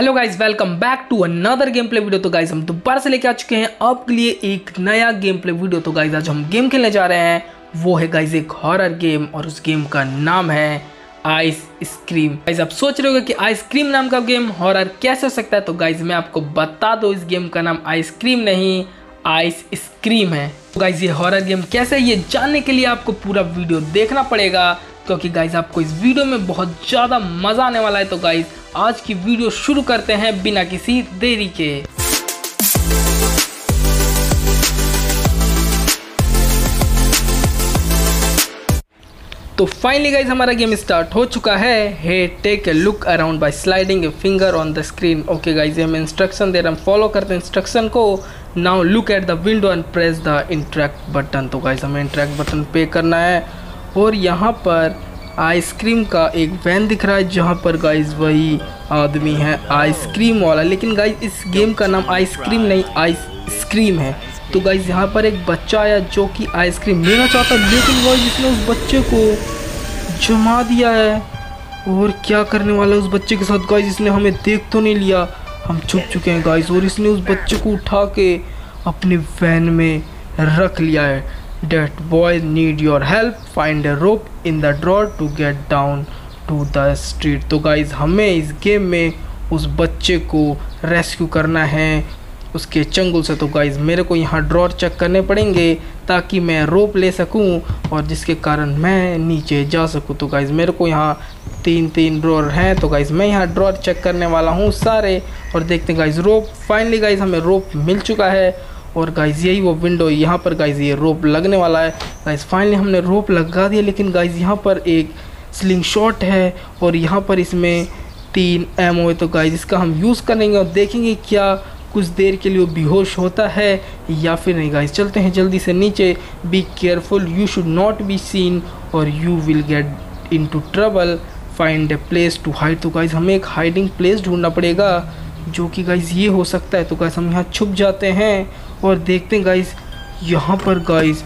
Hello guys welcome back to another game play video तो guys हम दोबारा से लेके आ चुके हैं आपके लिए एक नया गेम प्ले वीडियो तो गाइज़ आज हम गेम खेलने जा रहे हैं। वो है गाइज़ एक हॉरर गेम और उस गेम का नाम है आइस स्क्रीम गाइज़ आप सोच रहे हो कि आइसक्रीम नाम का गेम हॉरर कैसे हो सकता है? तो गाइज़ मैं आपको बता दो, इस गेम का नाम आइसक्रीम नहीं आइस स्क्रीम है। तो गाइज़ ये हॉरर गेम कैसे है? ये जानने के लिए आपको पूरा वीडियो देखना पड़ेगा, क्योंकि गाइज़ आपको इस वीडियो में बहुत ज़्यादा मज़ा आने वाला है। तो गाइज़ आज की वीडियो शुरू करते हैं बिना किसी देरी के। तो फाइनली गाइज़ हमारा गेम स्टार्ट हो चुका है। Hey take a look around by sliding a finger on the screen okay guys हम इंस्ट्रक्शन दे रहे हैं। फॉलो करते हैं इंस्ट्रक्शन को। Now look at the window and press the interact button तो गाइज़ हमें इंट्रैक्ट बटन पे करना है। और यहाँ पर आइसक्रीम का एक वैन दिख रहा है जहाँ पर गाइज़ वही आदमी है, आइसक्रीम वाला। लेकिन गाइज़ इस गेम का नाम आइसक्रीम नहीं, आइसक्रीम है। तो गाइज़ यहाँ पर एक बच्चा आया जो कि आइसक्रीम लेना चाहता है, लेकिन गाइज़ इसने उस बच्चे को जमा दिया है। और क्या करने वाला है उस बच्चे के साथ? गाइज़ इसने हमें देख तो नहीं लिया। हम छुप चुके हैं गाइज़ और इसने उस बच्चे को उठा के अपने वैन में रख लिया है। That boy need your help find a rope in the drawer to get down to the street तो गाइज़ हमें इस गेम में उस बच्चे को रेस्क्यू करना है, उसके चंगुल से। तो गाइज़ मेरे को यहाँ ड्रॉर चेक करने पड़ेंगे ताकि मैं रोप ले सकूँ और जिसके कारण मैं नीचे जा सकूँ। तो गाइज़ मेरे को यहाँ तीन तीन ड्रॉर हैं। तो गाइज़ मैं यहाँ ड्रॉर चेक करने वाला हूँ सारे। और देखते हैं गाइज़ रोप फाइनली गाइज़ हमें रोप मिल चुका है। और गाइज़ यही वो विंडो यहाँ पर गाइज़ ये रोप लगने वाला है। गाइज़ फाइनली हमने रोप लगा दिया, लेकिन गाइज़ यहाँ पर एक स्लिंग शॉट है और यहाँ पर इसमें तीन एमओ है। तो गाइज़ इसका हम यूज़ करेंगे और देखेंगे क्या कुछ देर के लिए वो बेहोश होता है या फिर नहीं। गाइज़ चलते हैं जल्दी से नीचे। Be careful you should not be seen or you will get into trouble find a place to hide तो गाइज़ हमें एक हाइडिंग प्लेस ढूंढना पड़ेगा, जो कि गाइज़ ये हो सकता है। तो गाइज़ हम यहाँ छुप जाते हैं। और देखते हैं गाइज़ यहाँ पर गाइज़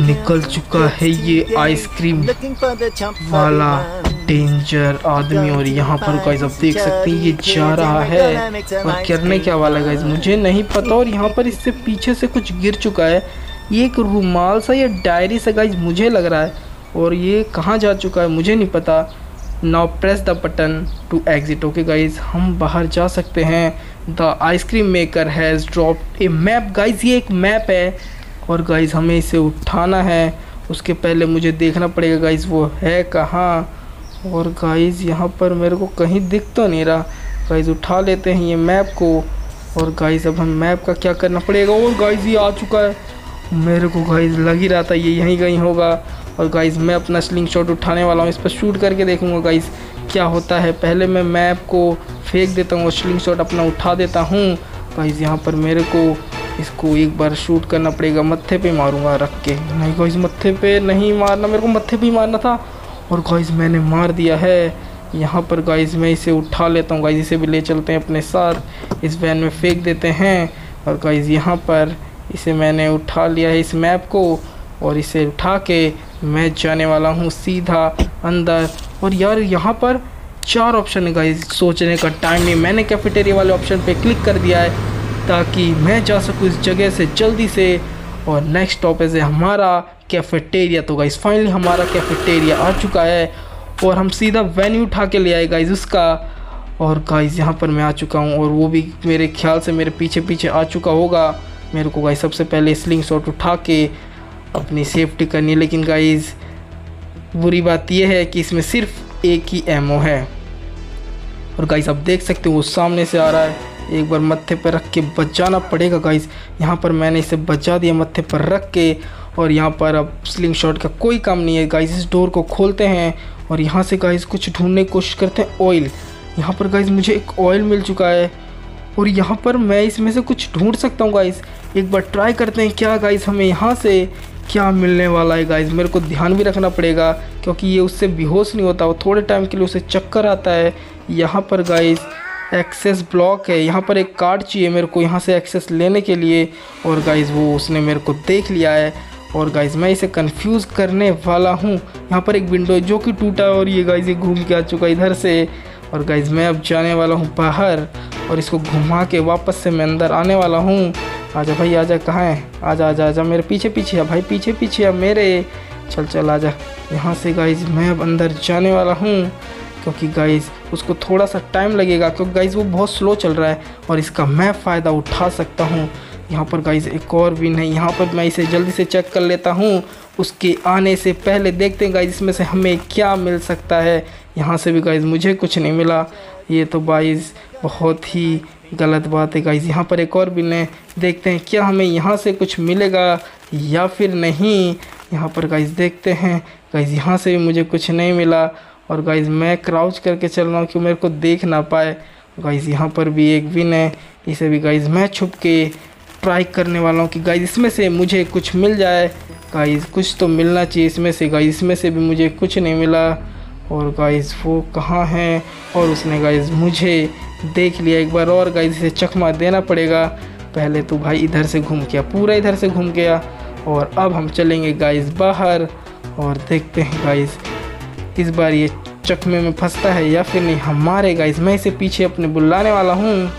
निकल चुका है ये आइसक्रीम वाला डेंजर आदमी और यहाँ पर गाइज़ अब देख सकते हैं, ये जा रहा है। और करने क्या वाला गाइज़ मुझे नहीं पता और यहाँ पर इससे पीछे से कुछ गिर चुका है। ये एक रुमाल सा या डायरी सा गाइज़ मुझे लग रहा है। और ये कहाँ जा चुका है, मुझे नहीं पता। Now press the button to exit okay guys हम बाहर जा सकते हैं। The ice cream maker has drop a map guys ये एक मैप है। और गाइज़ हमें इसे उठाना है। उसके पहले मुझे देखना पड़ेगा गाइज़ वो है कहाँ? और गाइज़ यहाँ पर मेरे को कहीं दिख तो नहीं रहा। गाइज़ उठा लेते हैं ये मैप को। और गाइज़ अब हम मैप का क्या करना पड़ेगा? और गाइज़ ये आ चुका है। मेरे को गाइज़ लग ही रहा था ये यहीं कहीं होगा। और गाइज़ मैं अपना स्लिंग शॉट उठाने वाला हूँ। इस पर शूट करके देखूँगा गाइज़ क्या होता है? पहले मैं मैप को फेंक देता हूँ और स्लिंग शॉट अपना उठा देता हूँ। गाइज़ यहाँ पर मेरे को इसको एक बार शूट करना पड़ेगा। मत्थे पे मारूँगा रख के। नहीं गाइज़ मत्थे पे नहीं मारना। मेरे को मत्थे पे ही मारना था। और गाइज़ मैंने मार दिया है। यहाँ पर गाइज़ मैं इसे उठा लेता हूँ। गाइज़ इसे भी ले चलते हैं अपने साथ। इस वैन में फेंक देते हैं। और गाइज़ यहाँ पर इसे मैंने उठा लिया है इस मैप को। और इसे उठा के मैं जाने वाला हूँ सीधा अंदर। और यार यहाँ पर चार ऑप्शन है गाइज़ सोचने का टाइम नहीं। मैंने कैफेटेरिया वाले ऑप्शन पे क्लिक कर दिया है ताकि मैं जा सकूँ इस जगह से जल्दी से। और नेक्स्ट स्टॉप है हमारा कैफेटेरिया तो गाइज़ फाइनली हमारा कैफेटेरिया आ चुका है और हम सीधा वेन्यू उठा के ले आए गाइज़ उसका। और गाइज़ यहाँ पर मैं आ चुका हूँ और वो भी मेरे ख्याल से मेरे पीछे पीछे आ चुका होगा। मेरे को गाइज़ सबसे पहले स्लिंग शॉट उठा के अपनी सेफ्टी करनी है। लेकिन गाइज़ बुरी बात यह है कि इसमें सिर्फ़ एक ही एमओ है। और गाइज़ आप देख सकते हो, वो सामने से आ रहा है। एक बार मत्थे पर रख के बचाना पड़ेगा गाइज़ यहाँ पर मैंने इसे बचा दिया मत्थे पर रख के, और यहाँ पर अब स्लिंग शॉट का कोई काम नहीं है गाइज़ इस डोर को खोलते हैं, और यहाँ से गाइज़ कुछ ढूँढने की कोशिश करते हैं ऑयल यहाँ पर गाइज़ मुझे एक ऑयल मिल चुका है, और यहाँ पर मैं इसमें से कुछ ढूंढ सकता हूँ गाइज़ एक बार ट्राई करते हैं, क्या गाइस हमें यहाँ से क्या मिलने वाला है गाइज़ मेरे को ध्यान भी रखना पड़ेगा, क्योंकि ये उससे बेहोश नहीं होता। वो थोड़े टाइम के लिए उसे चक्कर आता है। यहाँ पर गाइज़ एक्सेस ब्लॉक है। यहाँ पर एक कार्ड चाहिए मेरे को, यहाँ से एक्सेस लेने के लिए। और गाइज़ वो उसने मेरे को देख लिया है। और गाइज़ मैं इसे कंफ्यूज करने वाला हूँ। यहाँ पर एक विंडो है जो कि टूटा और ये गाइज़ ये घूम के आ चुका इधर से। और गाइज़ मैं अब जाने वाला हूँ बाहर। और इसको घुमा के वापस से मैं अंदर आने वाला हूँ। आजा भाई, आजा, कहाँ है? आजा आजा आजा, मेरे पीछे पीछे है भाई, पीछे पीछे है मेरे। चल चल, आजा। यहाँ से गाइज़ मैं अब अंदर जाने वाला हूँ, क्योंकि गाइज़ उसको थोड़ा सा टाइम लगेगा, क्योंकि गाइज़ वो बहुत स्लो चल रहा है, और इसका मैं फ़ायदा उठा सकता हूँ। यहाँ पर गाइज़ एक और भी नहीं यहाँ पर मैं इसे जल्दी से चेक कर लेता हूँ। उसके आने से पहले देखते हैं गाइज़ इसमें से हमें क्या मिल सकता है। यहाँ से भी गाइज़ मुझे कुछ नहीं मिला। ये तो गाइज़ बहुत ही गलत बात है गाइज़ यहाँ पर एक और भी है देखते हैं, क्या हमें यहाँ से कुछ मिलेगा या फिर नहीं? यहाँ पर गाइज़ देखते हैं। गाइज़ यहाँ से भी मुझे कुछ नहीं मिला। और गाइज़ मैं क्राउच करके चल रहा हूँ कि मेरे को देख ना पाए। गाइज़ यहाँ पर भी एक विन है। इसे भी गाइज़ मैं छुप के ट्राई करने वाला हूँ कि गाइज़ इसमें से मुझे कुछ मिल जाए। गाइज़ कुछ तो मिलना चाहिए इसमें से। गाइज़ इसमें से भी मुझे कुछ नहीं मिला। और गाइज़ वो कहाँ है? और उसने गाइज़ मुझे देख लिया एक बार और गाइज़ इसे चकमा देना पड़ेगा। पहले तो भाई इधर से घूम गया पूरा इधर से घूम गया और अब हम चलेंगे गाइज़ बाहर। और देखते हैं गाइज़ इस बार ये चकमे में फंसता है या फिर नहीं। हमारे गाइज़ मैं इसे पीछे अपने बुलाने वाला हूँ।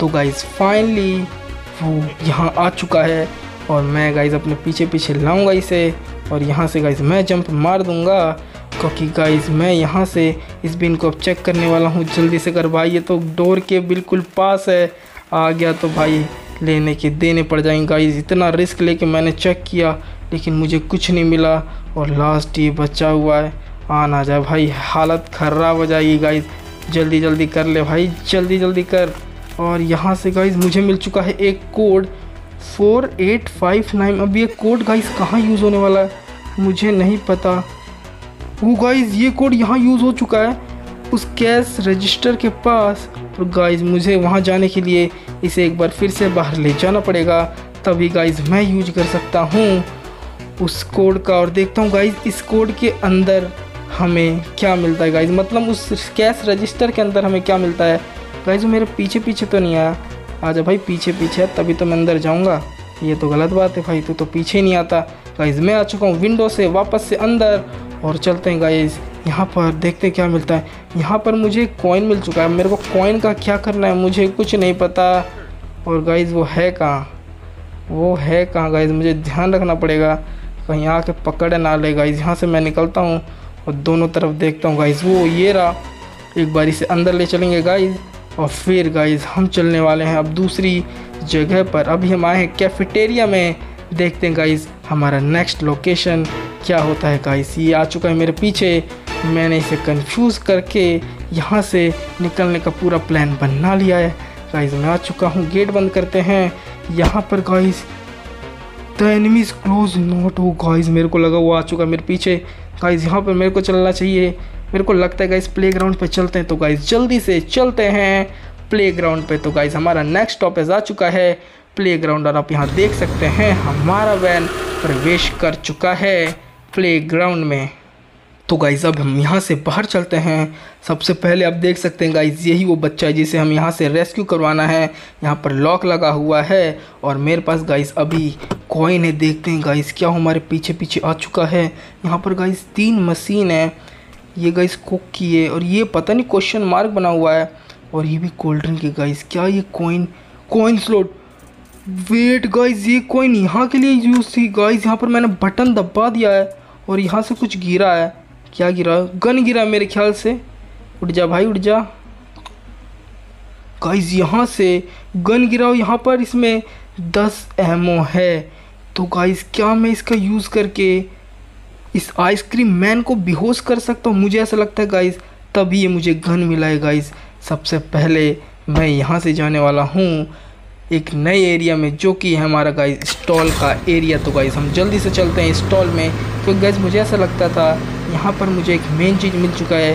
तो गाइज़ फाइनली वो यहाँ आ चुका है। और मैं गाइज़ अपने पीछे पीछे लाऊँगा इसे। और यहाँ से गाइज़ मैं जंप मार दूँगा। क्योंकि गाइज़ मैं यहाँ से इस बिन को अब चेक करने वाला हूँ। जल्दी से कर भाई, ये तो डोर के बिल्कुल पास है। आ गया तो भाई, लेने के देने पड़ जाएँगे। गाइज़ इतना रिस्क लेके मैंने चेक किया, लेकिन मुझे कुछ नहीं मिला और लास्ट ये बचा हुआ है। आ ना जाए भाई, हालत ख़राब हो जाएगी गाइज़ जल्दी जल्दी कर ले भाई, जल्दी जल्दी कर। और यहाँ से गाइज़ मुझे मिल चुका है एक code four eight five nine अब ये कोड गाइज़ कहाँ यूज़ होने वाला है? मुझे नहीं पता। वो गाइज़ ये कोड यहाँ यूज़ हो चुका है। उस कैश रजिस्टर के पास। और गाइज़ मुझे वहाँ जाने के लिए इसे एक बार फिर से बाहर ले जाना पड़ेगा। तभी गाइज़ मैं यूज़ कर सकता हूँ उस कोड का। और देखता हूँ गाइज़ इस कोड के अंदर हमें क्या मिलता है गाइज़ मतलब उस कैश रजिस्टर के अंदर हमें क्या मिलता है? गाइज़ मेरे पीछे पीछे तो नहीं आया। आजा भाई पीछे पीछे तभी तो मैं अंदर जाऊँगा। ये तो गलत बात है भाई, तू तो पीछे नहीं आता। गाइज़ मैं आ चुका हूँ विंडो से, वापस से अंदर। और चलते हैं गाइज़ यहाँ पर देखते क्या मिलता है। यहाँ पर मुझे कॉइन मिल चुका है। मेरे को कॉइन का क्या करना है, मुझे कुछ नहीं पता। और गाइज़ वो है कहाँ? वो है कहाँ गाइज़ मुझे ध्यान रखना पड़ेगा। कहीं आके पकड़ ना ले गाइज़ यहाँ से मैं निकलता हूँ और दोनों तरफ़ देखता हूँ गाइज़ वो ये रहा। एक बारी से अंदर ले चलेंगे गाइज़ और फिर गाइज़ हम चलने वाले हैं अब दूसरी जगह पर। अभी हम आए हैं कैफेटेरिया में। देखते हैं गाइज़ हमारा नेक्स्ट लोकेशन क्या होता है गाइज़ ये आ चुका है मेरे पीछे। मैंने इसे कंफ्यूज करके यहाँ से निकलने का पूरा प्लान बना लिया है। गाइज़ मैं आ चुका हूँ। गेट बंद करते हैं। यहाँ पर guys the enemies close not हो। गाइज़ मेरे को लगा वो आ चुका है मेरे पीछे। गाइज़ यहाँ पर मेरे को चलना चाहिए। मेरे को लगता है गाइज़ प्ले ग्राउंड पर चलते हैं। तो गाइज़ जल्दी से चलते हैं प्ले ग्राउंड पर तो गाइज़ हमारा नेक्स्ट स्टॉपेज आ चुका है। प्ले ग्राउंड और आप यहाँ देख सकते हैं, हमारा वैन प्रवेश कर चुका है। प्ले ग्राउंड में। तो गाइज़ अब हम यहाँ से बाहर चलते हैं। सबसे पहले आप देख सकते हैं गाइज़ यही वो बच्चा है जिसे हम यहाँ से रेस्क्यू करवाना है। यहाँ पर लॉक लगा हुआ है और मेरे पास गाइज़ अभी कॉइन है। देखते हैं गाइज़ क्या हमारे पीछे पीछे आ चुका है। यहाँ पर गाइज़ तीन मशीन है। ये गाइज़ कुक की है और ये पता नहीं क्वेश्चन मार्क बना हुआ है। और ये भी कोल्ड ड्रिंक है गाइज़ क्या ये coin coin slot wait guys ये कॉइन यहाँ के लिए यूज़ थी। गाइज़ यहाँ पर मैंने बटन दबा दिया है। और यहाँ से कुछ गिरा है। क्या गिरा? गन गिरा मेरे ख्याल से। उठ जा भाई, उठ जा। गाइज़ यहाँ से गन गिरा यहाँ पर इसमें दस एमओ है। तो गाइज़ क्या मैं इसका यूज़ करके इस आइसक्रीम मैन को बेहोश कर सकता हूँ? मुझे ऐसा लगता है गाइज़ तभी ये मुझे गन मिला है गाइज़ सबसे पहले मैं यहाँ से जाने वाला हूँ। एक नए एरिया में, जो कि हमारा गाइज़ स्टॉल का एरिया तो गाइज़ हम जल्दी से चलते हैं स्टॉल में, क्योंकि गाइज़ मुझे ऐसा लगता था, यहाँ पर मुझे एक मेन चीज़ मिल चुका है।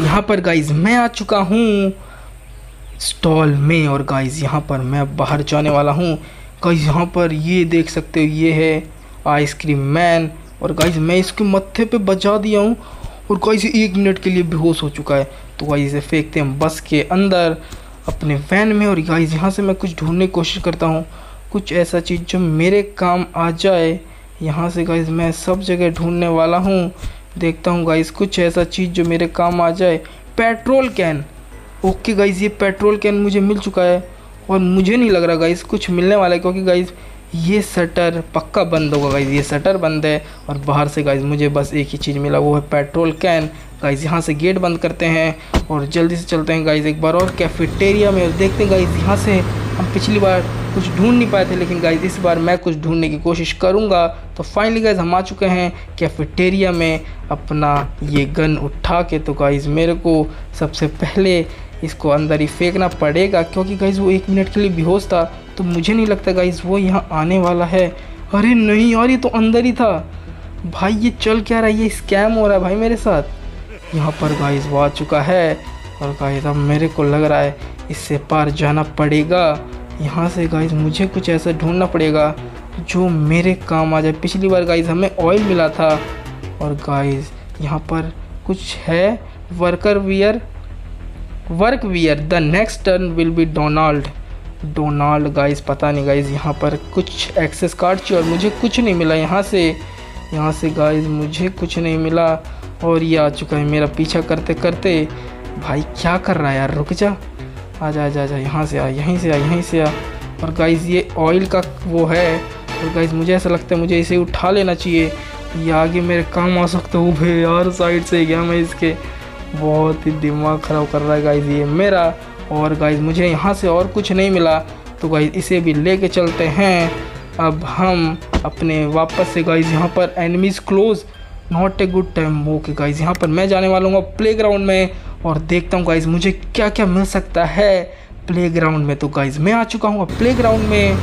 यहाँ पर गाइज़ मैं आ चुका हूँ स्टॉल में, और गाइज़ यहाँ पर मैं बाहर जाने वाला हूँ। गाइज़ यहाँ पर ये देख सकते हो, ये है आइसक्रीम मैन और गाइज़ मैं इसके मत्थे पे बचा दिया हूँ, और गाइज़ एक मिनट के लिए बेहोश हो चुका है। तो गाइज़ इसे फेंकते हैं बस के अंदर। अपने वैन में और गाइज़ यहाँ से मैं कुछ ढूँढने की कोशिश करता हूँ। कुछ ऐसा चीज़ जो मेरे काम आ जाए, यहाँ से गाइज़ मैं सब जगह ढूँढने वाला हूँ। देखता हूँ गाइस कुछ ऐसा चीज़ जो मेरे काम आ जाए। Petrol can. ओके गाइस ये पेट्रोल कैन मुझे मिल चुका है और मुझे नहीं लग रहा गाइस कुछ मिलने वाला है क्योंकि गाइस ये शटर पक्का बंद होगा गाइज़ ये शटर बंद है और बाहर से गाइज़ मुझे बस एक ही चीज़ मिला, वो है पेट्रोल कैन। गाइज़ यहाँ से गेट बंद करते हैं और जल्दी से चलते हैं गाइज़ एक बार और कैफेटेरिया में। देखते हैं गाइज़ यहाँ से हम पिछली बार कुछ ढूंढ नहीं पाए थे, लेकिन गाइज़ इस बार मैं कुछ ढूँढने की कोशिश करूँगा। तो फाइनली गाइज़ हम आ चुके हैं कैफेटेरिया में अपना ये गन उठा के। तो गाइज़ मेरे को सबसे पहले इसको अंदर ही फेंकना पड़ेगा, क्योंकि गाइज़ वो एक मिनट के लिए बेहोश था। तो मुझे नहीं लगता गाइज़ वो यहाँ आने वाला है। अरे नहीं यार, ये तो अंदर ही था। भाई, ये चल क्या रहा है? ये स्कैम हो रहा है भाई मेरे साथ। यहाँ पर गाइज़ वो आ चुका है। और गाइज़ अब मेरे को लग रहा है इससे पार जाना पड़ेगा। यहाँ से गाइज़ मुझे कुछ ऐसा ढूंढना पड़ेगा जो मेरे काम आ जाए। पिछली बार गाइज़ हमें ऑयल मिला था। और गाइज़ यहाँ पर कुछ है। Worker wear work wear the next turn will be Donald Donald guys पता नहीं गाइस यहाँ पर कुछ एक्सेस कार्ड चाहिए और मुझे कुछ नहीं मिला यहाँ से। यहाँ से गाइस मुझे कुछ नहीं मिला। और ये आ चुका है मेरा पीछा करते करते। भाई क्या कर रहा है यार? रुक जा। आ जा जा जा। यहाँ से आ, यहीं से आ, यहीं से आ। और गाइज़ ये ऑयल का वो है। और गाइज़ मुझे ऐसा लगता है मुझे इसे उठा लेना चाहिए। ये आगे मेरे काम आ सकता हूँ भाई यार साइड से गया मैं इसके। बहुत ही दिमाग ख़राब कर रहा है गाइज़ ये मेरा। और गाइज़ मुझे यहाँ से और कुछ नहीं मिला। तो गाइज़ इसे भी लेके चलते हैं। अब हम अपने वापस से गाइज़ यहाँ पर enemies close not a good time okay guys यहाँ पर मैं जाने वाला हूँ प्ले ग्राउंड में और देखता हूँ गाइज़ मुझे क्या क्या मिल सकता है प्ले ग्राउंड में। तो गाइज़ मैं आ चुका हूँ प्ले ग्राउंड में।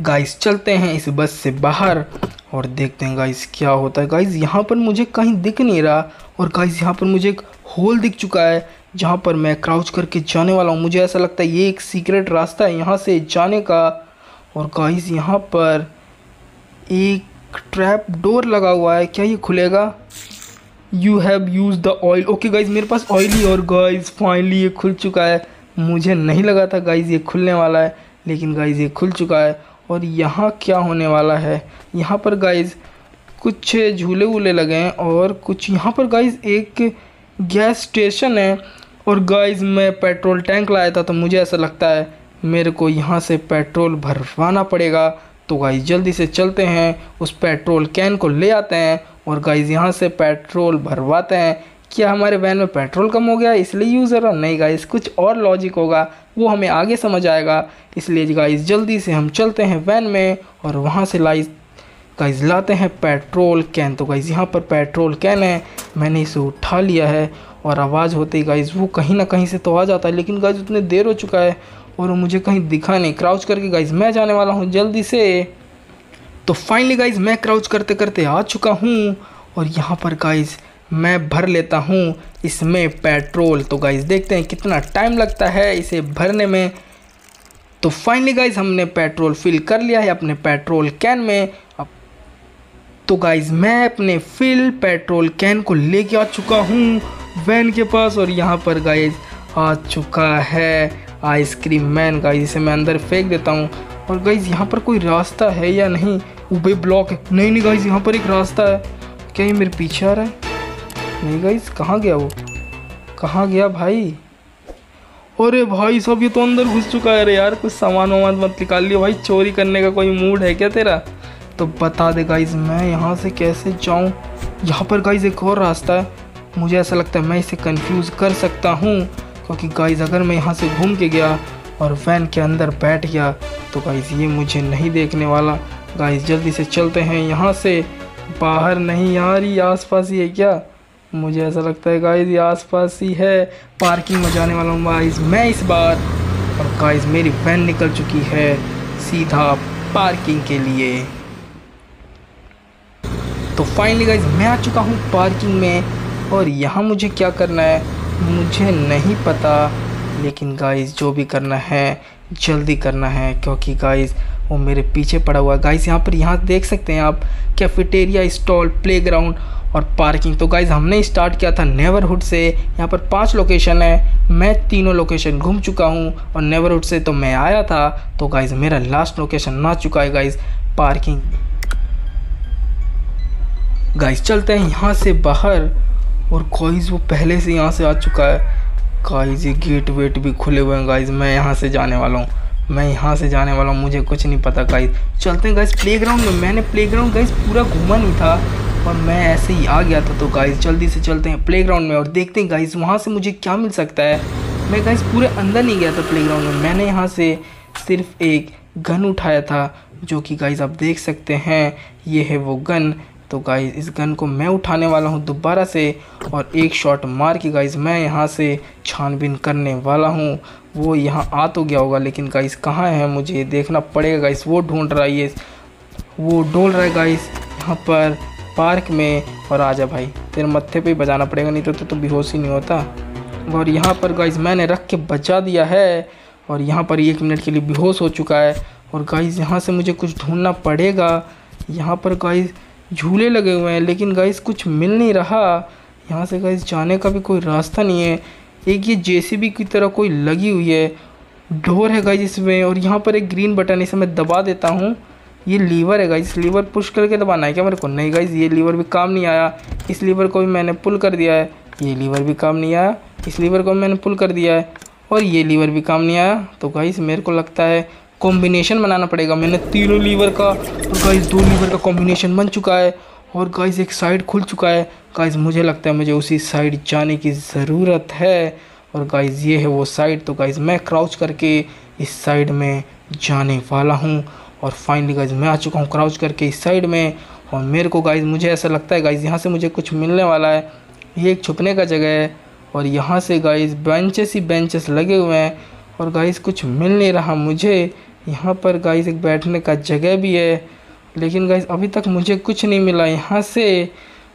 गाइस चलते हैं इस बस से बाहर और देखते हैं गाइस क्या होता है। गाइस यहाँ पर मुझे कहीं दिख नहीं रहा और गाइस यहाँ पर मुझे एक होल दिख चुका है जहाँ पर मैं क्राउच करके जाने वाला हूँ। मुझे ऐसा लगता है ये एक सीक्रेट रास्ता है यहाँ से जाने का और गाइस यहाँ पर एक ट्रैप डोर लगा हुआ है। क्या ये खुलेगा? You have use the oil okay guys मेरे पास ऑयल ही और गाइज़ फाइनली ये खुल चुका है। मुझे नहीं लगा था गाइज़ ये खुलने वाला है, लेकिन गाइज़ ये खुल चुका है। और यहाँ क्या होने वाला है? यहाँ पर गाइज़ कुछ झूले वूले लगे हैं और कुछ यहाँ पर गाइज़ एक गैस स्टेशन है। और गाइज़ मैं पेट्रोल टैंक लाया था तो मुझे ऐसा लगता है, मेरे को यहाँ से पेट्रोल भरवाना पड़ेगा। तो गाइज़ जल्दी से चलते हैं, उस पेट्रोल कैन को ले आते हैं और गाइज़ यहाँ से पेट्रोल भरवाते हैं। क्या हमारे वैन में पेट्रोल कम हो गया? इसलिए यूज़ हो रहा नहीं गाइस कुछ और लॉजिक होगा, वो हमें आगे समझ आएगा। इसलिए गाइस जल्दी से हम चलते हैं वैन में और वहाँ से लाइज गाइज़ लाते हैं पेट्रोल कैन तो गाइज़ यहाँ पर पेट्रोल कैन है, मैंने इसे उठा लिया है और आवाज़ होते गाइस वो कहीं ना कहीं से तो आ जाता है, लेकिन गाइज़ उतने देर हो चुका है और मुझे कहीं दिखा नहीं। क्राउच करके गाइज़ मैं जाने वाला हूँ जल्दी से। तो फाइनली गाइज़ मैं क्राउच करते करते आ चुका हूँ और यहाँ पर गाइज़ मैं भर लेता हूँ इसमें पेट्रोल तो गाइज़ देखते हैं कितना टाइम लगता है इसे भरने में। तो फाइनली गाइज़ हमने पेट्रोल फिल कर लिया है अपने पेट्रोल कैन में। अब तो गाइज़ मैं अपने फिल पेट्रोल कैन को लेके आ चुका हूँ वैन के पास और यहाँ पर गाइज़ आ चुका है आइसक्रीम मैन गाइज़ इसे मैं अंदर फेंक देता हूँ। और गाइज़ यहाँ पर कोई रास्ता है या नहीं? ऊबे ब्लॉक है। नहीं नहीं गाइज़ यहाँ पर एक रास्ता है। क्या ये मेरे पीछे आ रहा है? नहीं गाइज़ कहाँ गया वो? कहाँ गया भाई? अरे भाई, सब ये तो अंदर घुस चुका है। अरे यार, कुछ सामान वामान मत निकाल लिया भाई। चोरी करने का कोई मूड है क्या तेरा? तो बता दे गाइज़ मैं यहाँ से कैसे जाऊँ? यहाँ पर गाइज़ एक और रास्ता है। मुझे ऐसा लगता है मैं इसे कंफ्यूज कर सकता हूँ। क्योंकि गाइज़ अगर मैं यहाँ से घूम के गया और वैन के अंदर बैठ गया तो गाइज़ ये मुझे नहीं देखने वाला। गाइज़ जल्दी से चलते हैं यहाँ से। बाहर नहीं यार, ये आसपास ही है क्या? मुझे ऐसा लगता है गाइस ये आसपास ही है। पार्किंग में जाने वाला हूँ गाइस मैं इस बार। और गाइस मेरी वैन निकल चुकी है सीधा पार्किंग के लिए। तो फाइनली गाइस मैं आ चुका हूँ पार्किंग में। और यहाँ मुझे क्या करना है? मुझे नहीं पता। लेकिन गाइस जो भी करना है, जल्दी करना है, क्योंकि गाइस वो मेरे पीछे पड़ा हुआ है। गाइस यहाँ पर यहाँ देख सकते हैं आप कैफेटेरिया स्टॉल प्लेग्राउंड और पार्किंग तो गाइज़ हमने स्टार्ट किया था नेवरहुड से। यहाँ पर पाँच लोकेशन है। मैं तीनों लोकेशन घूम चुका हूँ और नेवरहुड से तो मैं आया था। तो गाइज़ मेरा लास्ट लोकेशन ना चुका है गाइज़ पार्किंग गाइस चलते हैं यहाँ से बाहर। और गाइस वो पहले से यहाँ से आ चुका है। गाइस ये गेट वेट भी खुले हुए हैं गाइस मैं यहाँ से जाने वाला हूँ। मैं यहाँ से जाने वाला हूँ, मुझे कुछ नहीं पता गाइस चलते हैं गाइस प्लेग्राउंड में। मैंने प्लेग्राउंड गाइस पूरा घूमा नहीं था और मैं ऐसे ही आ गया था तो गाइस जल्दी से चलते हैं प्लेग्राउंड में और देखते हैं गाइस वहाँ से मुझे क्या मिल सकता है। मैं गाइस पूरे अंदर नहीं गया था प्लेग्राउंड में। मैंने यहाँ से सिर्फ़ एक गन उठाया था, जो कि गाइस आप देख सकते हैं, ये है वो गन तो गाइज़ इस गन को मैं उठाने वाला हूँ दोबारा से और एक शॉट मार के गाइज़ मैं यहाँ से छानबीन करने वाला हूँ। वो यहाँ आ तो गया होगा, लेकिन गाइस कहाँ है मुझे देखना पड़ेगा गाइस वो ढूंढ रहा है ये। वो डोल रहा है गाइस यहाँ पर पार्क में और आजा भाई, तेरे मत्थे पे बजाना पड़ेगा, नहीं तो तो बेहोश ही नहीं होता। और यहाँ पर गाइस मैंने रख के बचा दिया है और यहाँ पर एक मिनट के लिए बेहोश हो चुका है। और गाइस यहाँ से मुझे कुछ ढूंढना पड़ेगा। यहाँ पर गाइस झूले लगे हुए हैं, लेकिन गाइस कुछ मिल नहीं रहा। यहाँ से गाइस जाने का भी कोई रास्ता नहीं है। एक ये जेसीबी की तरह कोई लगी हुई है। डोर है गाइस इसमें, और यहाँ पर एक ग्रीन बटन इसे मैं दबा देता हूँ। ये लीवर है गाइस लीवर पुश करके दबाना है क्या मेरे को? नहीं गाइस ये लीवर भी काम नहीं आया। इस लीवर को भी मैंने पुल कर दिया है। ये लीवर भी काम नहीं आया। इस लीवर को मैंने पुल कर दिया है, और ये लीवर भी काम नहीं आया। तो गाइस मेरे को लगता है कॉम्बिनेशन बनाना पड़ेगा। मैंने तीनों लीवर का और गाइस दो लीवर का कॉम्बिनेशन बन चुका है और गाइस एक साइड खुल चुका है। गाइस मुझे लगता है मुझे उसी साइड जाने की ज़रूरत है। और गाइस ये है वो साइड तो गाइस मैं क्राउच करके इस साइड में जाने वाला हूँ। और फाइनली गाइज़ मैं आ चुका हूँ क्राउच करके इस साइड में। और मेरे को गाइज़ मुझे ऐसा लगता है गाइज़ यहाँ से मुझे कुछ मिलने वाला है। ये एक छुपने का जगह है। और यहाँ से गाइज़ बेंचेस ही बेंचेस लगे हुए हैं। और गाइज़ कुछ मिल नहीं रहा मुझे। यहाँ पर गाइज़ एक बैठने का जगह भी है, लेकिन गाइज़ अभी तक मुझे कुछ नहीं मिला यहाँ से।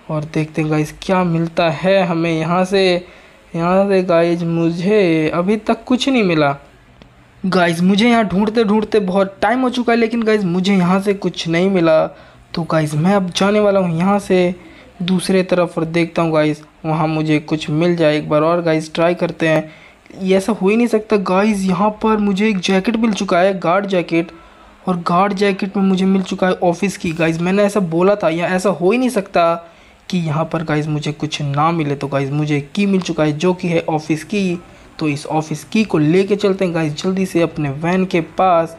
और देखते हैं गाइज़ क्या मिलता है हमें यहाँ से। यहाँ से गाइज़ मुझे अभी तक कुछ नहीं मिला। गाइज़ मुझे यहाँ ढूंढते ढूंढते बहुत टाइम हो चुका है, लेकिन गाइज़ मुझे यहाँ से कुछ नहीं मिला। तो गाइज़ मैं अब जाने वाला हूँ यहाँ से दूसरे तरफ़ और देखता हूँ गाइज़ वहाँ मुझे कुछ मिल जाए। एक बार और गाइज़ ट्राई करते हैं। ये ऐसा हो ही नहीं सकता। गाइज़ यहाँ पर मुझे एक जैकेट मिल चुका है गार्ड जैकेट और गार्ड जैकेट में मुझे मिल चुका है ऑफ़िस की। गाइज़ मैंने ऐसा बोला था, या ऐसा हो ही नहीं सकता कि यहाँ पर गाइज़ मुझे कुछ ना मिले। तो गाइज़ मुझे की मिल चुका है, जो कि है ऑफ़िस की तो इस ऑफ़िस की को लेके चलते हैं गाइज़ जल्दी से अपने वैन के पास।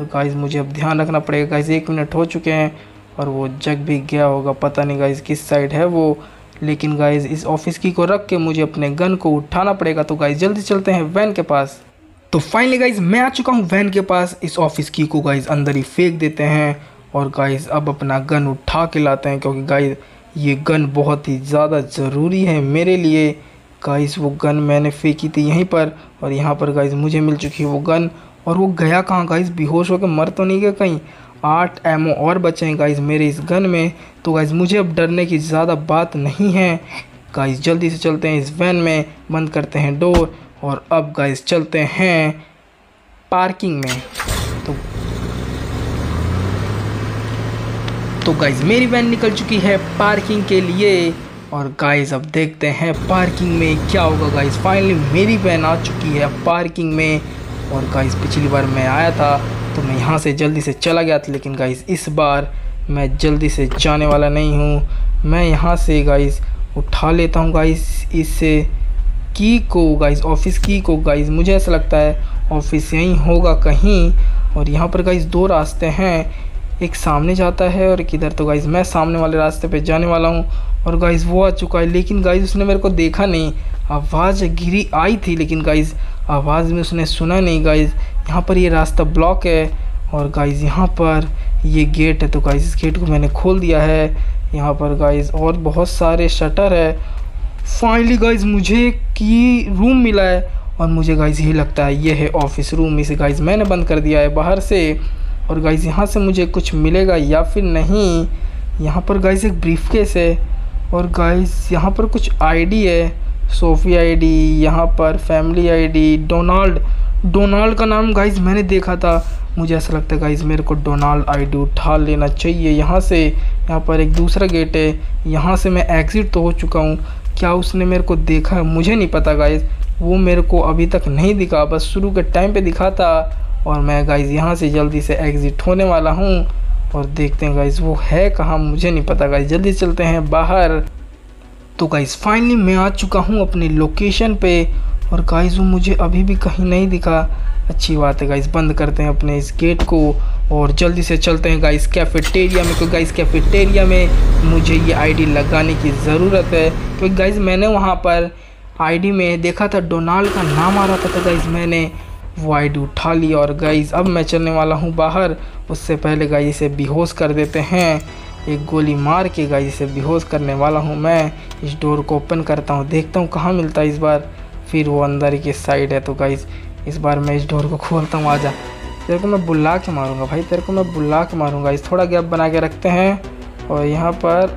और गाइज़ मुझे अब ध्यान रखना पड़ेगा। गाइज़ एक मिनट हो चुके हैं, और वो जग भी गया होगा, पता नहीं गाइज़ किस साइड है वो। लेकिन गाइज़ इस ऑफ़िस की को रख के मुझे अपने गन को उठाना पड़ेगा तो गाइज़ जल्दी चलते हैं वैन के पास। तो फाइनली गाइज़ मैं आ चुका हूँ वैन के पास। इस ऑफ़िस की को गाइज़ अंदर ही फेंक देते हैं और गाइज़ अब अपना गन उठा के लाते हैं, क्योंकि गाइज़ ये गन बहुत ही ज़्यादा ज़रूरी है मेरे लिए। गाइस वो गन मैंने फेंकी थी यहीं पर और यहाँ पर गाइस मुझे मिल चुकी है वो गन और वो गया कहाँ गाइस बेहोश होकर मर तो नहीं गया कहीं? आठ एमओ और बचे हैं। गाइज़ मेरे इस गन में तो गाइज़ मुझे अब डरने की ज़्यादा बात नहीं है। गाइज़ जल्दी से चलते हैं इस वैन में, बंद करते हैं डोर और अब गाइज़ चलते हैं पार्किंग में। तो तो गाइस मेरी वैन निकल चुकी है पार्किंग के लिए, और गाइज़ अब देखते हैं पार्किंग में क्या होगा। गाइज़ फाइनली मेरी वैन आ चुकी है पार्किंग में, और गाइज़ पिछली बार मैं आया था तो मैं यहाँ से जल्दी से चला गया था, लेकिन गाइस इस बार मैं जल्दी से जाने वाला नहीं हूँ। मैं यहाँ से गाइस उठा लेता हूँ गाइस इससे की को गाइस ऑफ़िस की को गाइस मुझे ऐसा लगता है ऑफ़िस यहीं होगा कहीं। और यहाँ पर गाइस दो रास्ते हैं, एक सामने जाता है और एक इधर। तो गाइस मैं सामने वाले रास्ते पे जाने वाला हूँ। और गाइस वो आ चुका है, लेकिन गाइस उसने मेरे को देखा नहीं। आवाज़ गिरी, आई थी, लेकिन गाइस आवाज़ में उसने सुना नहीं। गाइस यहाँ पर ये रास्ता ब्लॉक है और गाइज़ यहाँ पर ये गेट है। तो गाइज़ इस गेट को मैंने खोल दिया है। यहाँ पर गाइज़ और बहुत सारे शटर है। फाइनली गाइज़ मुझे की रूम मिला है और मुझे गाइज़ यही लगता है, ये है ऑफ़िस रूम इसे गाइज़ मैंने बंद कर दिया है बाहर से। और गाइज़ यहाँ से मुझे कुछ मिलेगा या फिर नहीं? यहाँ पर गाइज़ एक ब्रीफ केस है। और गाइज़ यहाँ पर कुछ आईडी है। सोफ़ी आईडी यहाँ पर फैमिली आईडी डोनाल्ड डोनाल्ड का नाम गाइस मैंने देखा था। मुझे ऐसा लगता है गाइस मेरे को डोनाल्ड आईडी उठा लेना चाहिए। यहाँ से, यहाँ पर एक दूसरा गेट है। यहाँ से मैं एग्ज़िट तो हो चुका हूँ। क्या उसने मेरे को देखा है? मुझे नहीं पता गाइस। वो मेरे को अभी तक नहीं दिखा। बस शुरू के टाइम पे दिखा था। और मैं गाइज़ यहाँ से जल्दी से एग्ज़िट होने वाला हूँ। और देखते हैं गाइज़ वो है कहाँ? मुझे नहीं पता गाइज़ जल्दी चलते हैं बाहर। तो गाइज़ फाइनली मैं आ चुका हूँ अपनी लोकेशन पे। और गाइज़ वो मुझे अभी भी कहीं नहीं दिखा। अच्छी बात है गाइस बंद करते हैं अपने इस गेट को और जल्दी से चलते हैं गाइस कैफेटेरिया में, क्योंकि गाइस कैफेटेरिया में मुझे ये आईडी लगाने की ज़रूरत है। क्योंकि गाइस मैंने वहाँ पर आईडी में देखा था डोनाल्ड का नाम आ रहा था तो गाइस मैंने वो आईडी उठा ली और गाइस अब मैं चलने वाला हूँ बाहर। उससे पहले गाइस इसे बेहोश कर देते हैं। एक गोली मार के गाइस इसे बेहोश करने वाला हूँ मैं। इस डोर को ओपन करता हूँ, देखता हूँ कहाँ मिलता है इस बार। फिर वो अंदर की साइड है तो गाइज़ इस बार मैं इस डोर को खोलता हूँ, आजा। तेरे को मैं बुला के मारूँगा भाई, तेरे को मैं बुला के मारूँगा। इस थोड़ा गैप बना के रखते हैं, और यहाँ पर,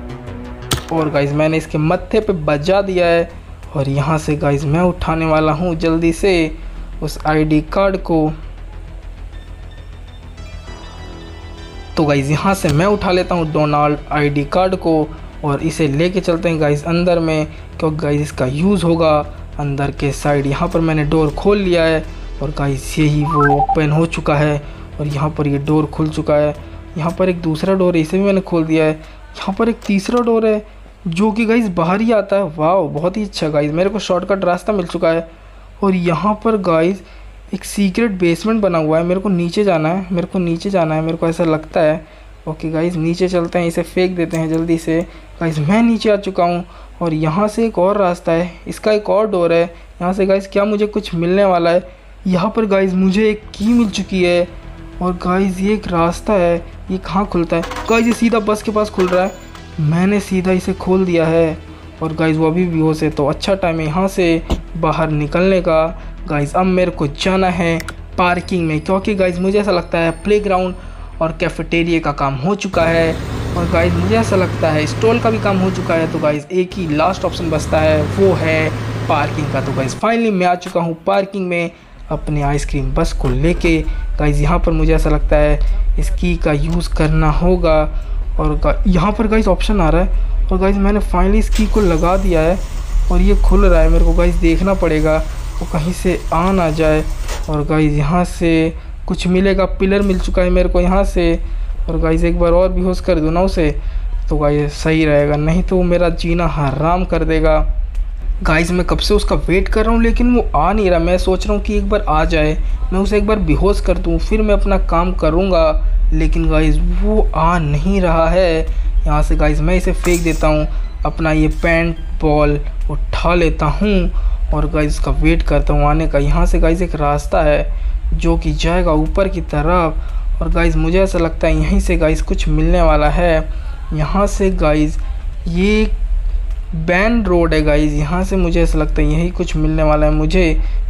और गाइज़ मैंने इसके मत्थे पे बजा दिया है, और यहाँ से गाइज़ मैं उठाने वाला हूँ जल्दी से उस आईडी कार्ड को। तो गाइज़ यहाँ से मैं उठा लेता हूँ डोनाल्ड आईडी कार्ड को, और इसे लेके चलते हैं गाइज़ अंदर में, क्योंकि गाइज़ इसका यूज़ होगा। अंदर के साइड, यहाँ पर मैंने डोर खोल लिया है और गाइस यही वो ओपन हो चुका है और यहाँ पर ये डोर खुल चुका है। यहाँ पर एक दूसरा डोर इसे भी मैंने खोल दिया है। यहाँ पर एक तीसरा डोर है जो कि गाइस बाहर ही आता है। वाह बहुत ही अच्छा गाइस मेरे को शॉर्टकट रास्ता मिल चुका है। और यहाँ पर गाइस एक सीक्रेट बेसमेंट बना हुआ है। मेरे को नीचे जाना है, मेरे को नीचे जाना है, मेरे को ऐसा लगता है। ओके गाइस नीचे चलते हैं, इसे फेंक देते हैं जल्दी से। गाइस मैं नीचे आ चुका हूँ। और यहाँ से एक और रास्ता है। इसका एक और डोर है। यहाँ से गाइज़ क्या मुझे कुछ मिलने वाला है? यहाँ पर गाइज़ मुझे एक की मिल चुकी है। और गाइज़ ये एक रास्ता है। ये कहाँ खुलता है? गाइज़ ये सीधा बस के पास खुल रहा है। मैंने सीधा इसे खोल दिया है। और गाइज़ वो अभी भी हो से तो अच्छा टाइम है यहाँ से बाहर निकलने का। गाइज़ अब मेरे को जाना है पार्किंग में, क्योंकि गाइज़ मुझे ऐसा लगता है प्लेग्राउंड और कैफेटेरिया का काम हो चुका है। और गाइज़ मुझे ऐसा लगता है स्टॉल का भी काम हो चुका है तो गाइज़ एक ही लास्ट ऑप्शन बचता है, वो है पार्किंग का। तो गाइज़ फाइनली मैं आ चुका हूँ पार्किंग में अपने आइसक्रीम बस को लेके। गाइज़ यहाँ पर मुझे ऐसा लगता है इस की का यूज़ करना होगा। और यहाँ पर गाइज़ ऑप्शन आ रहा है। और गाइज़ मैंने फाइनली इस की को लगा दिया है। और ये खुल रहा है, मेरे को गाइज़ देखना पड़ेगा, वो कहीं से आ ना जाए। और गाइज़ यहाँ से कुछ मिलेगा पिलर मिल चुका है मेरे को यहाँ से। और गाइज़ एक बार और भी होश कर दूँ ना उसे तो गाइज़ सही रहेगा। नहीं तो मेरा जीना हराम कर देगा। गाइस मैं कब से उसका वेट कर रहा हूँ, लेकिन वो आ नहीं रहा। मैं सोच रहा हूँ कि एक बार आ जाए। मैं उसे एक बार बेहोश कर दूँ, फिर मैं अपना काम करूँगा। लेकिन गाइस वो आ नहीं रहा है। यहाँ से गाइस मैं इसे फेंक देता हूँ। अपना ये पैंट बॉल उठा लेता हूँ और गाइस उसका वेट करता हूँ। आने का यहाँ से गाइस एक रास्ता है, जो कि जाएगा ऊपर की तरफ़। और गाइज़ मुझे ऐसा लगता है यहीं से गाइज़ कुछ मिलने वाला है। यहाँ से गाइज़ ये बैन रोड है गाइज़ यहाँ से मुझे ऐसा लगता है यही कुछ मिलने वाला है। मुझे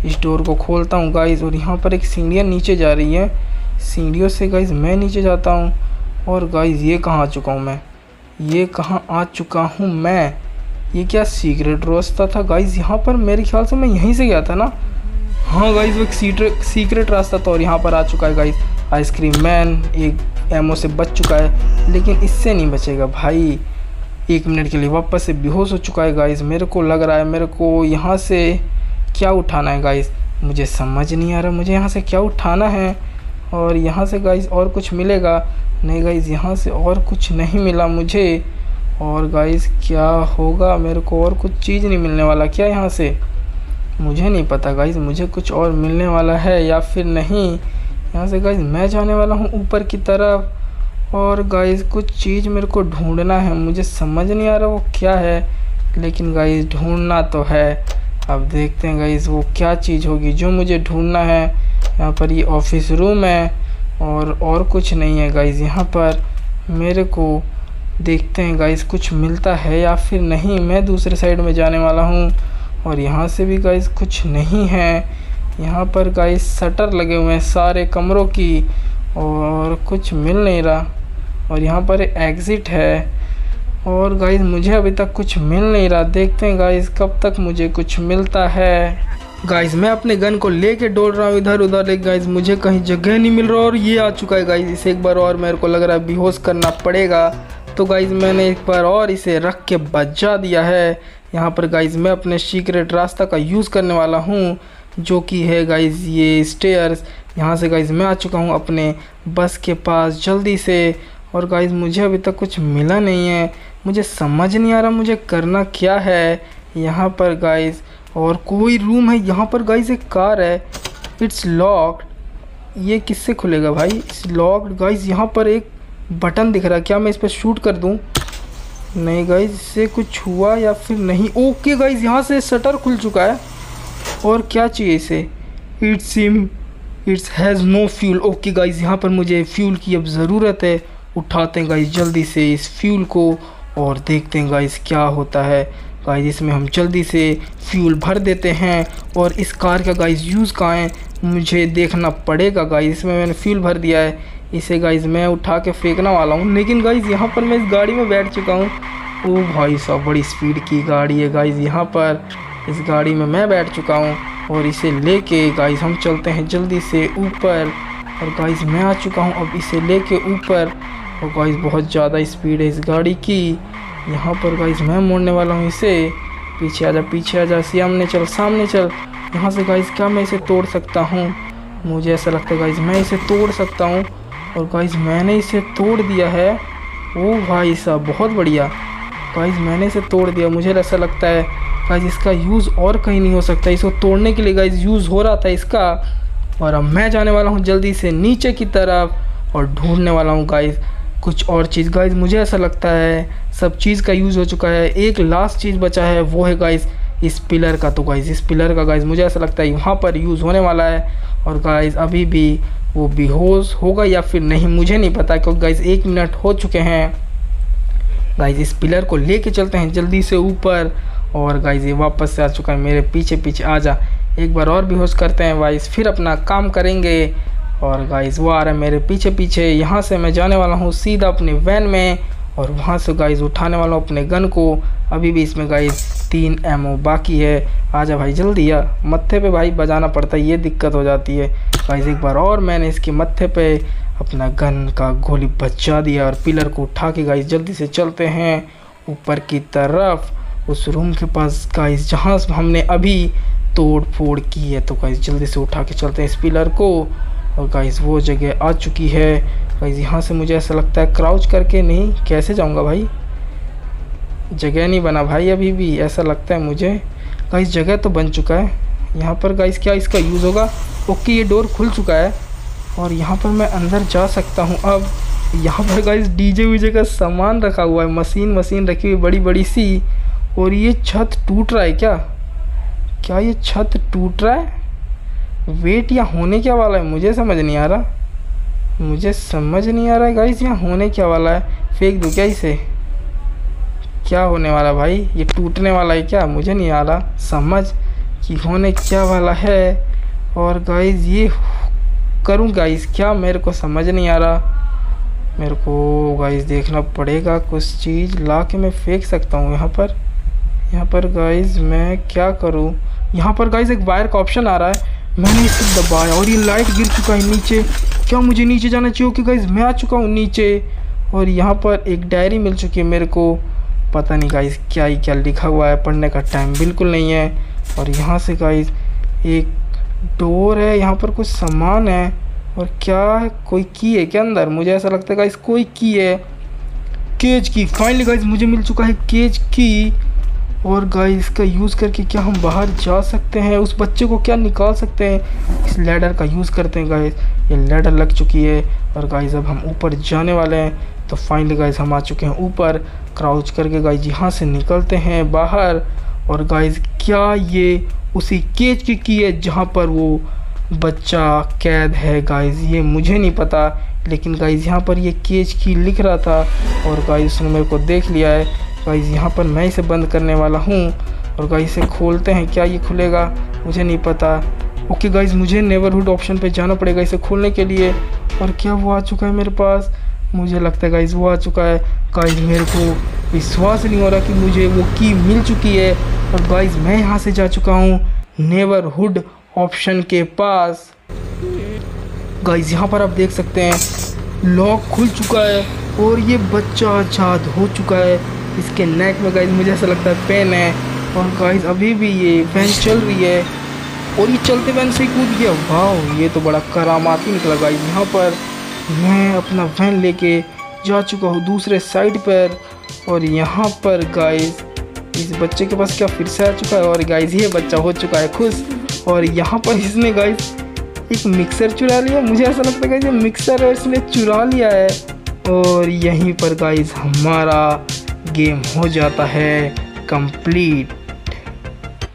इस डोर को खोलता हूँ गाइज़ और यहाँ पर एक सीढ़ियाँ नीचे जा रही है। सीढ़ियों से गाइज़ मैं नीचे जाता हूँ और गाइज़ ये कहाँ आ चुका हूँ मैं? ये कहाँ आ चुका हूँ मैं? ये क्या सीक्रेट रास्ता था गाइज़ यहाँ पर मेरे ख्याल से मैं यहीं से गया था ना? हाँ गाइज़ वो एक सीक्रेट रास्ता था और यहाँ पर आ चुका है गाइज़ आइसक्रीम मैन एक एमओ से बच चुका है, लेकिन इससे नहीं बचेगा भाई। एक मिनट के लिए वापस से बेहोश हो चुका है गाइस मेरे को लग रहा है, मेरे को यहाँ से क्या उठाना है गाइस मुझे समझ नहीं आ रहा, मुझे यहाँ से क्या उठाना है? और यहाँ से गाइस और कुछ मिलेगा? नहीं गाइस यहाँ से और कुछ नहीं मिला मुझे। और गाइस क्या होगा? मेरे को और कुछ चीज़ नहीं मिलने वाला क्या यहाँ से? मुझे नहीं पता गाइस मुझे कुछ और मिलने वाला है या फिर नहीं। यहाँ से गाइज़ मैं जाने वाला हूँ ऊपर की तरफ़। और गाइज़ कुछ चीज़ मेरे को ढूंढना है, मुझे समझ नहीं आ रहा वो क्या है। लेकिन गाइज़ ढूंढना तो है। अब देखते हैं गाइज़ वो क्या चीज़ होगी जो मुझे ढूंढना है। यहाँ पर ये ऑफ़िस रूम है और और कुछ नहीं है गाइज़ यहाँ पर मेरे को देखते हैं गाइज़ कुछ मिलता है या फिर नहीं। मैं दूसरे साइड में जाने वाला हूँ और यहाँ से भी गाइज़ कुछ नहीं है। यहाँ पर गाइस शटर लगे हुए हैं सारे कमरों की और कुछ मिल नहीं रहा। और यहाँ पर एग्ज़िट है। और गाइस मुझे अभी तक कुछ मिल नहीं रहा। देखते हैं गाइस कब तक मुझे कुछ मिलता है। गाइस मैं अपने गन को लेके डोल रहा हूँ इधर उधर। लेकिन गाइस मुझे कहीं जगह नहीं मिल रहा और ये आ चुका है गाइस इसे एक बार और मेरे को लग रहा है बेहोश करना पड़ेगा। तो गाइस मैंने एक बार और इसे रख के बजा दिया है। यहाँ पर गाइस मैं अपने सीक्रेट रास्ता का यूज़ करने वाला हूँ। जो कि है गाइज़ ये स्टेयर्स यहाँ से गाइज़ मैं आ चुका हूँ अपने बस के पास जल्दी से। और गाइज़ मुझे अभी तक कुछ मिला नहीं है। मुझे समझ नहीं आ रहा मुझे करना क्या है यहाँ पर गाइज़ और कोई रूम है, यहाँ पर गाइज़ एक कार है। इट्स लॉक्ड ये किससे खुलेगा भाई? इट्स लॉक्ड गाइज़ यहाँ पर एक बटन दिख रहा है। क्या मैं इस पर शूट कर दूँ? नहीं गाइज़ इससे कुछ हुआ या फिर नहीं? ओके गाइज़ यहाँ से शटर खुल चुका है। और क्या चाहिए इसे? It's seem it's has no fuel okay guys यहाँ पर मुझे फ्यूल की अब ज़रूरत है। उठाते हैं गाइज़ जल्दी से इस फ्यूल को और देखते हैं गाइज़ क्या होता है। गाइज़ इसमें हम जल्दी से फ्यूल भर देते हैं और इस कार का गाइज़ यूज़ कहाँ है? मुझे देखना पड़ेगा गाइज़ इसमें मैंने फ्यूल भर दिया है। इसे गाइज़ मैं उठा के फेंकने वाला हूँ। लेकिन गाइज़ यहाँ पर मैं इस गाड़ी में बैठ चुका हूँ। ओ भाई साहब, बड़ी स्पीड की गाड़ी है गाइज़ यहाँ पर। इस गाड़ी में मैं बैठ चुका हूँ और इसे लेके गाइज़ हम चलते हैं जल्दी से ऊपर। और गाइज़ मैं आ चुका हूँ अब इसे लेके ऊपर। और गाइज़ बहुत ज़्यादा स्पीड है इस गाड़ी की। यहाँ पर गाइज़ मैं मोड़ने वाला हूँ इसे। पीछे आजा, पीछे आ आजा, सामने चल सामने चल। यहाँ से गाइज़ क्या मैं इसे तोड़ सकता हूँ? मुझे ऐसा लगता है गाइज़ मैं इसे तोड़ सकता हूँ। और गाइज़ मैंने इसे तोड़ दिया है। ओ भाई साहब, बहुत बढ़िया। गाइज़ मैंने इसे तोड़ दिया। मुझे ऐसा लगता है गाइज़ इसका यूज़ और कहीं नहीं हो सकता। इसको तोड़ने के लिए गाइज़ यूज़ हो रहा था इसका। और अब मैं जाने वाला हूँ जल्दी से नीचे की तरफ़ और ढूँढने वाला हूँ गाइज़ कुछ और चीज़। गाइज़ मुझे ऐसा लगता है सब चीज़ का यूज़ हो चुका है। एक लास्ट चीज़ बचा है, वो है गाइज़ इस पिलर का। तो गाइज़ इस पिलर का गाइज़ मुझे ऐसा लगता है यहाँ पर यूज़ होने वाला है। और गाइज़ अभी भी वो बेहोश होगा या फिर नहीं, मुझे नहीं पता, क्योंकि गाइज़ एक मिनट हो चुके हैं। गाइज़ इस पिलर को लेके चलते हैं जल्दी से ऊपर। और गाइज़ ये वापस से आ चुका है मेरे पीछे पीछे आ जा एक बार और बेहोश करते हैं वाइज फिर अपना काम करेंगे। और गाइज़ वो आ रहा है मेरे पीछे पीछे, यहाँ से मैं जाने वाला हूँ सीधा अपने वैन में, और वहाँ से गाइज़ उठाने वाला हूँ अपने गन को। अभी भी इसमें गाइज़ तीन एमओ बाकी है। आजा भाई, जल्दी आ। मत्थे पे भाई, बजाना पड़ता है, ये दिक्कत हो जाती है। गाइज़ एक बार और मैंने इसके मत्थे पे अपना गन का गोली बचा दिया और पिलर को उठा के गाइज़ जल्दी से चलते हैं ऊपर की तरफ़। उस रूम के पास गाइस जहाँ हमने अभी तोड़ फोड़ की है। तो गाइस जल्दी से उठा के चलते हैं इस पिलर को। और गाइस वो जगह आ चुकी है। गाइस यहाँ से मुझे ऐसा लगता है क्राउच करके नहीं, कैसे जाऊँगा भाई? जगह नहीं बना भाई अभी भी, ऐसा लगता है मुझे। गाइस जगह तो बन चुका है। यहाँ पर गाइस क्या इसका यूज़ होगा? ओके ये डोर खुल चुका है। और यहाँ पर मैं अंदर जा सकता हूँ। अब यहाँ पर गाइस डीजे वीजे का सामान रखा हुआ है। मशीन मशीन रखी हुई बड़ी बड़ी सी। और ये छत टूट रहा है क्या? क्या ये छत टूट रहा है? वेट या होने क्या वाला है? मुझे समझ नहीं आ रहा। मुझे समझ नहीं आ रहा है गाइस यहाँ होने क्या वाला है? फेंक दूँ क्या इसे? क्या होने वाला भाई? ये टूटने वाला है क्या? मुझे नहीं आ रहा। समझ कि होने क्या वाला है? और गाइस ये करूँ गाइस क्या मेरे को समझ नहीं आ रहा। मेरे को गाइस देखना पड़ेगा कुछ चीज़। ला के मैं फेंक सकता हूँ यहाँ पर। यहाँ पर गाइज़ मैं क्या करूँ? यहाँ पर गाइज़ एक वायर का ऑप्शन आ रहा है। मैंने इसे दबाया और ये लाइट गिर चुका है नीचे। क्या मुझे नीचे जाना चाहिए? कि गाइज़ मैं आ चुका हूँ नीचे। और यहाँ पर एक डायरी मिल चुकी है मेरे को। पता नहीं गाइज़ क्या ही क्या लिखा हुआ है, पढ़ने का टाइम बिल्कुल नहीं है। और यहाँ से गाइज़ एक डोर है, यहाँ पर कुछ सामान है। और क्या है? कोई की है क्या अंदर? मुझे ऐसा लगता है गाइज़ कोई की है। केज की फाइनली गाइज़ मुझे मिल चुका है केज की और गाइस इसका यूज़ करके क्या हम बाहर जा सकते हैं? उस बच्चे को क्या निकाल सकते हैं? इस लैडर का यूज़ करते हैं गाइस ये लैडर लग चुकी है और गाइस अब हम ऊपर जाने वाले हैं। तो फाइनली गाइस हम आ चुके हैं ऊपर। क्राउच करके गाइस यहाँ से निकलते हैं बाहर। और गाइस क्या ये उसी केज की की है जहाँ पर वो बच्चा कैद है गाइस ये मुझे नहीं पता, लेकिन गाइस यहाँ पर ये केज की लिख रहा था। और गाइस उसने मेरे को देख लिया है। गाइस यहाँ पर मैं इसे बंद करने वाला हूँ। और गाइस इसे खोलते हैं। क्या ये खुलेगा? मुझे नहीं पता। ओके गाइस मुझे नेबरहुड ऑप्शन पे जाना पड़ेगा इसे खोलने के लिए। और क्या वो आ चुका है मेरे पास? मुझे लगता है गाइस वो आ चुका है। गाइस मेरे को विश्वास नहीं हो रहा कि मुझे वो की मिल चुकी है। और गाइस मैं यहाँ से जा चुका हूँ नेबरहुड ऑप्शन के पास। गाइस यहाँ पर आप देख सकते हैं। लॉक खुल चुका है। और ये बच्चा आज़ाद हो चुका है। इसके नेक में गाइज़ मुझे ऐसा लगता है पेन है। और गाइज़ अभी भी ये वैन चल रही है। और ये चलते वैन से ही कूद गया। वाह ये तो बड़ा करामाती निकला गाइज़ यहाँ पर मैं अपना वैन लेके जा चुका हूँ दूसरे साइड पर। और यहाँ पर गाइस इस बच्चे के पास क्या फिर से आ चुका है? और गाइज़ ये बच्चा हो चुका है खुश। और यहाँ पर इसने गाइस एक मिक्सर चुरा लिया। मुझे ऐसा लगता है कि मिक्सर इसने चुरा लिया है। और यहीं पर गाइस हमारा गेम हो जाता है कंप्लीट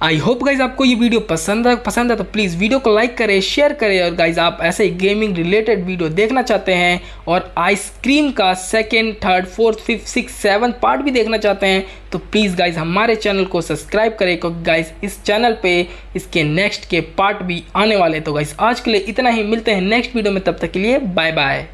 आई होप गाइज़ आपको ये वीडियो पसंद है पसंद है तो प्लीज़ वीडियो को लाइक करें शेयर करें और गाइज़ आप ऐसे ही गेमिंग रिलेटेड वीडियो देखना चाहते हैं और आइसक्रीम का second third fourth fifth six seven part भी देखना चाहते हैं तो प्लीज़ गाइज़ हमारे चैनल को सब्सक्राइब करें, क्योंकि गाइज़ इस चैनल पे इसके नेक्स्ट के पार्ट भी आने वाले तो गाइज़ आज के लिए इतना ही, मिलते हैं नेक्स्ट वीडियो में, तब तक के लिए बाय बाय